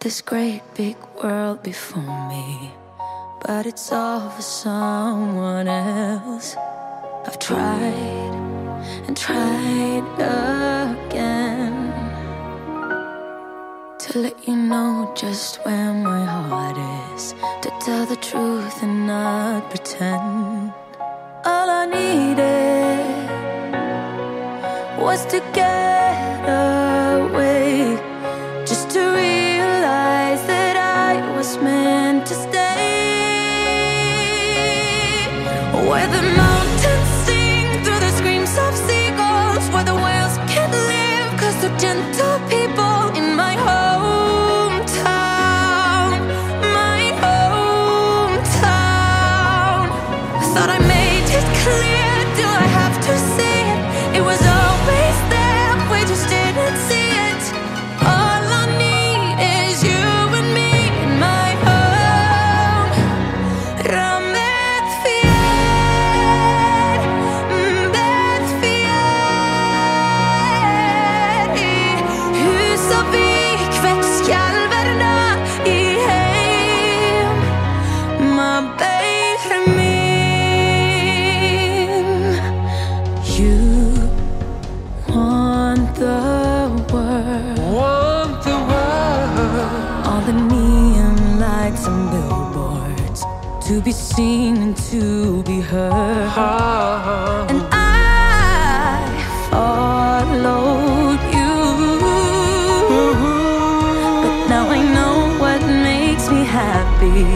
this great big world before me, but it's all for someone else. I've tried and tried again to let you know just where my heart is, to tell the truth and not pretend. All I needed was to get gentle people the world Want the world. all the neon lights and billboards to be seen and to be heard. Ah. And I followed you, but now I know what makes me happy.